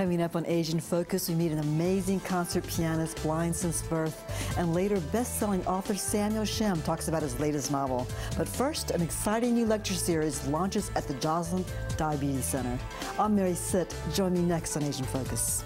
Coming up on Asian Focus, we meet an amazing concert pianist, blind since birth, and later best-selling author Samuel Shem talks about his latest novel. But first, an exciting new lecture series launches at the Joslin Diabetes Center. I'm Mary Sitt. Join me next on Asian Focus.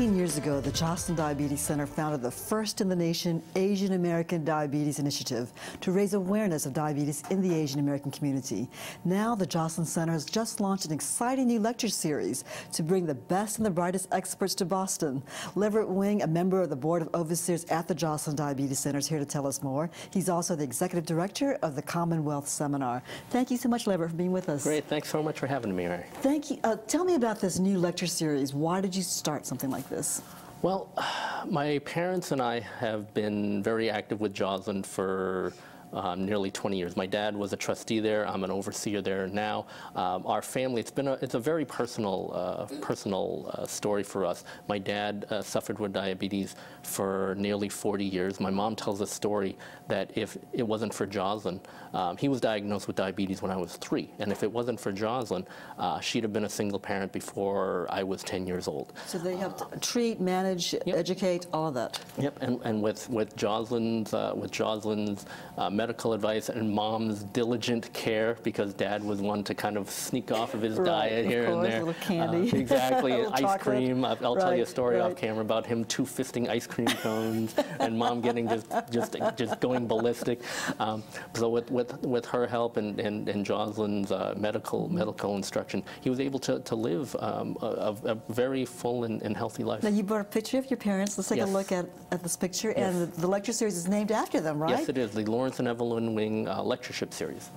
17 years ago, the Joslin Diabetes Center founded the first in the nation Asian American Diabetes Initiative to raise awareness of diabetes in the Asian American community. Now, the Joslin Center has just launched an exciting new lecture series to bring the best and the brightest experts to Boston. Leverett Wing, a member of the Board of Overseers at the Joslin Diabetes Center, is here to tell us more. He's also the Executive Director of the Commonwealth Seminar. Thank you so much, Leverett, for being with us. Great. Thanks so much for having me, Mary. Thank you. Uh, tell me about this new lecture series. Why did you start something like this? Well, my parents and I have been very active with Joslin for um, nearly 20 years. My dad was a trustee there. I'm an overseer there now. Um, our family, it's been a, it's a very personal, uh, personal uh, story for us. My dad uh, suffered with diabetes for nearly 40 years. My mom tells a story that if it wasn't for Joslin, um, he was diagnosed with diabetes when I was three. And if it wasn't for Joslin, uh, she'd have been a single parent before I was 10 years old. So they have to treat, manage, yep. educate, all of that. Yep, and, and with, with Joslin's, uh, with Joslin's uh, medical advice and mom's diligent care because dad was one to kind of sneak off of his right, diet here course, and there. A little candy. Uh, exactly, ice chocolate. cream. I'll, I'll right, tell you a story right. off camera about him two fisting ice cream cones and mom getting just just just going ballistic. Um, so with, with with her help and and, and Joslin's uh, medical medical instruction, he was able to, to live um, a, a, very full and, and, healthy life. Now you brought a picture of your parents. Let's take yes. a look at, at this picture. Yes. And the, the lecture series is named after them, right? Yes, it is. The Lawrence and Evelyn Wing uh, lectureship series.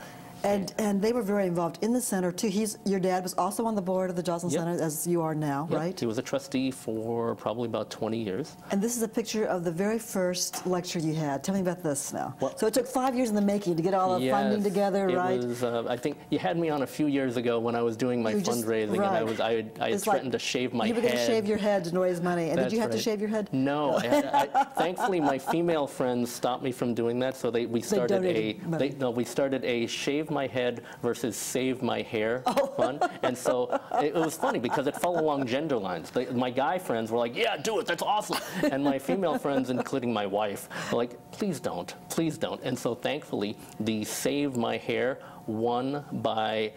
And and they were very involved in the center too. He's your dad was also on the board of the Joslin yep. Center as you are now, yep. right? He was a trustee for probably about 20 years. And this is a picture of the very first lecture you had. Tell me about this now. Well, so it took five years in the making to get all the yes, funding together, it right? Was, uh, I think you had me on a few years ago when I was doing my fundraising, right. and I was I, had, I had threatened like, to shave my you were going to shave your head to raise money, and That's did you have right. to shave your head? No, I, I, thankfully my female friends stopped me from doing that, so they we started they a they, no we started a shave my head versus save my hair oh. fund. And so it, it, was funny because it fell along gender lines. They, my guy friends were like, yeah, do it, that's awesome. And my female friends, including my wife, were like, please don't, please don't. And so thankfully, the Save My Hair won by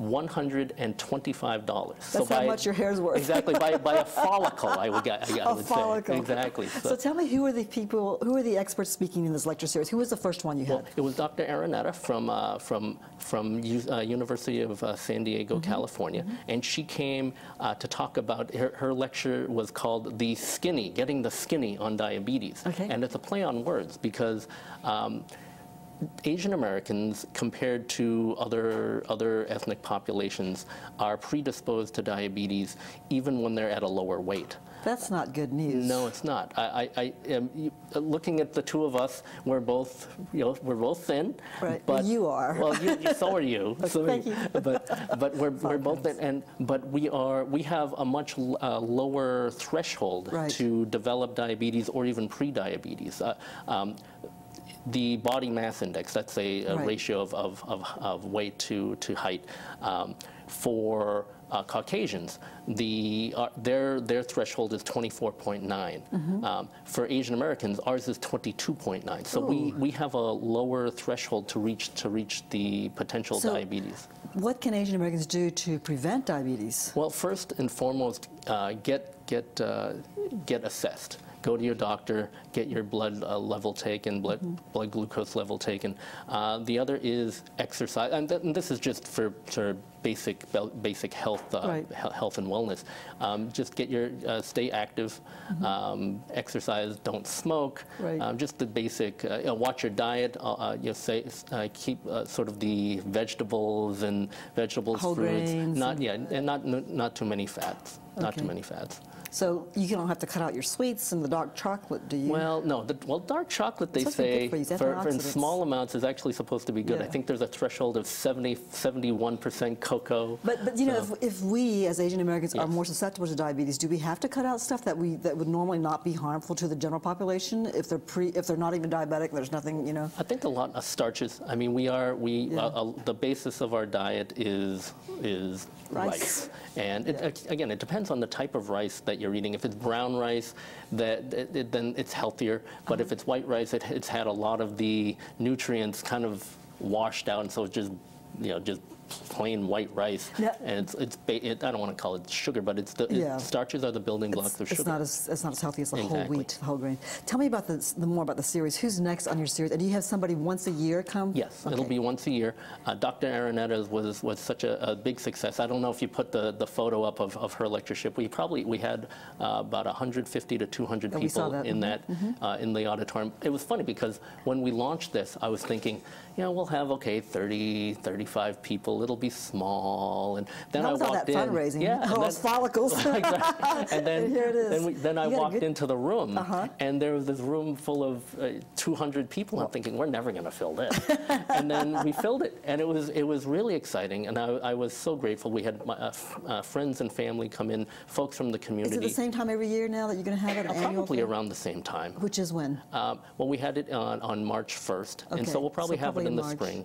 $125. That's so how much your hair's worth. exactly, by, by a follicle, I would, I, I a would follicle. say. Exactly. So. so. tell me, who are the people, who are the experts speaking in this lecture series? Who was the first one you had? Well, it was Dr. Araneta from, uh, from, from U uh, University of uh, San Diego, mm -hmm. California, mm -hmm. and she came uh, to talk about, her, her lecture was called The Skinny, Getting the Skinny on Diabetes. Okay. And it's a play on words because um, Asian Americans, compared to other, other ethnic populations, are predisposed to diabetes even when they're at a lower weight. That's not good news. No, it's not. I, I, I am looking at the two of us. We're both, you know, we're both thin. Right. But you are. Well, you, so are you. so Thank you. But but we're we're both thin, and but we are we have a much uh, lower threshold right. to develop diabetes or even pre-diabetes. Uh, um, the body mass index, that's a, a right. ratio of, of, of, of, weight to, to height, um, for uh, Caucasians, the, uh, their, their threshold is 24.9. Mm -hmm. um, for Asian Americans, ours is 22.9. So we, we have a lower threshold to reach, to reach the potential so diabetes. What can Asian Americans do to prevent diabetes? Well, first and foremost, uh, get, get, uh, get assessed go to your doctor, get your blood uh, level taken, blood, mm -hmm. blood glucose level taken. Uh, the other is exercise, and, th and, this is just for, for basic basic health uh, right. health and wellness. Um, just get your uh, stay active, mm -hmm. um, exercise, don't smoke. Right. Um, just the basic. Uh, you know, watch your diet. Uh, you know, say keep sort of the vegetables and vegetables, Whole fruits. Not yeah, and not not too many fats. Not too many fats. So you don't have to cut out your sweets and the dark chocolate, do you? Well, no. The, well, dark chocolate, they supposed to be say, for for, for in small amounts, is actually supposed to be good. I think there's a threshold of 70, 71% cocoa. But, but you know, if, if we as Asian Americans are more susceptible to diabetes, do we have to cut out stuff that we that would normally not be harmful to the general population if they're pre if they're not even diabetic? There's nothing, you know. I think a lot of starches. I mean, we are we Yeah. uh, uh, the basis of our diet is is Rice. rice, and it, ag- again, it depends on the type of rice that you're eating. If it's brown rice, that it, it- then it's healthier. But Uh-huh. if it's white rice, it, it's had a lot of the nutrients kind of washed out, and so it's just you know just plain white rice. Yeah. And it's it's ba- it, I don't want to call it sugar, but it's the it- Yeah. starches are the building blocks It's, of it's sugar. not as it's not as healthy as the whole wheat, the whole grain. Tell me about the, the more about the series. Who's next on your series? And do you have somebody once a year come? Yes, it'll be once a year. Uh, Dr. Araneta was was such a, a big success. I don't know if you put the, the photo up of, of her lectureship. We probably we had uh, about 150 to 200 Yeah, people that. in Mhm, that uh, in the auditorium. It was funny because when we launched this, I was thinking, you know, we'll have okay 30, 35 people. It'll be small, and then I walked that in. fundraising. Yeah, and all those follicles. exactly. And then, Here it is. then, we, then I You got a walked good- into the room, Uh-huh. and there was this room full of uh, 200 people. I'm thinking, we're never going to fill this. and then we filled it, and it was it was really exciting, and I, I was so grateful. We had my, uh, f- uh, friends and family come in, folks from the community. Is it the same time every year now that you're going to have it? Uh, Probably thing? around the same time. Which is when? Um, well, we had it on, on March 1st, and so we'll probably have it in the spring.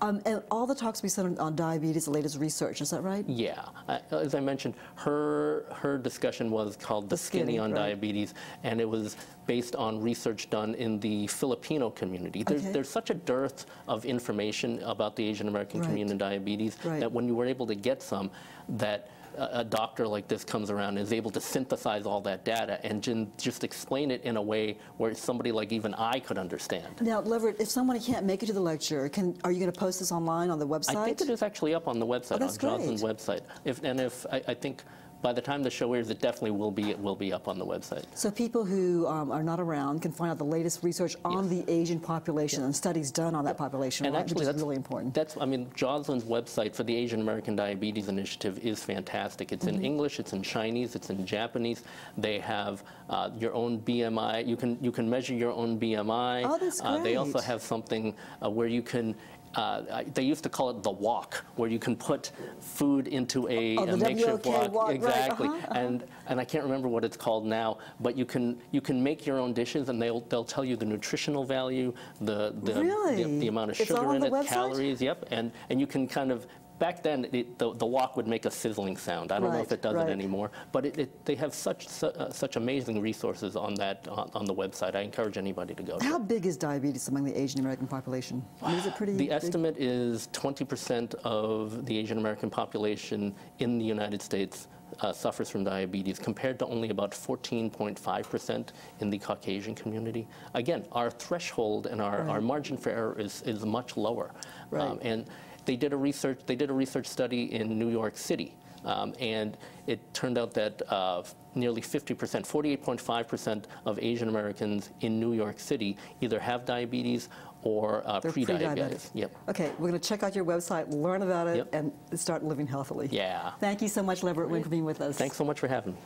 Um, and all the talks will be centered on diabetes, the latest research. Is that right? Yeah, uh, as I mentioned, her her discussion was called "The, Skinny, Skinny on right. Diabetes," and it was based on research done in the Filipino community. There's, Okay. there's such a dearth of information about the Asian American Right. community and diabetes Right. that when you were able to get some, that a a doctor like this comes around and is able to synthesize all that data and just explain it in a way where somebody like even I could understand. Now, Leverett, if somebody can't make it to the lecture, can, are you going to post this online on the website? I think it is actually up on the website, Oh, on Joslin's great. website. If, and if, I, I think by the time the show airs, it definitely will be, it will be up on the website. So people who um, are not around can find out the latest research on the Asian population and studies done on that population, And right, actually, which is that's really important. That's, I mean, Joslin's website for the Asian American Diabetes Initiative is fantastic. It's Mm-hmm. in English, it's in Chinese, it's in Japanese. They have uh, your own BMI. You can you can measure your own BMI. Oh, that's Uh, they also have something uh, where you can. Uh, they used to call it the wok, where you can put food into a, Oh, a makeshift WOK walk. wok, right, exactly, uh-huh, uh-huh. and and I can't remember what it's called now, but you can you can make your own dishes, and they'll they'll tell you the nutritional value, the the, the, Really? the amount of It's sugar in it, website? calories, yep, and and you can kind of. Back then, it, the, the wok would make a sizzling sound. I don't know if it does right. it anymore, but it, it, they have such su- uh, such amazing resources on that on, on the website. I encourage anybody to go. to How it. big is diabetes among the Asian American population? I mean, is it pretty The big? estimate is 20% of the Asian American population in the United States uh, suffers from diabetes, compared to only about 14.5% in the Caucasian community. Again, our threshold and our, our margin for error is, is much lower. Um, Right. and they did a research. They did a research study in New York City, um, and it turned out that uh, nearly 50%, 48.5% of Asian Americans in New York City either have diabetes or uh, pre-diabetes. pre-diabetic. Yep. Okay, we're going to check out your website, learn about it, Yep. and start living healthily. Yeah. Thank you so much, Leverett Wing, for being with us. Thanks so much for having me.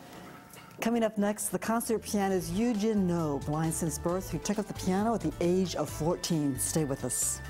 Coming up next, the concert pianist Yu Jin No, blind since birth, who took up the piano at the age of 14. Stay with us.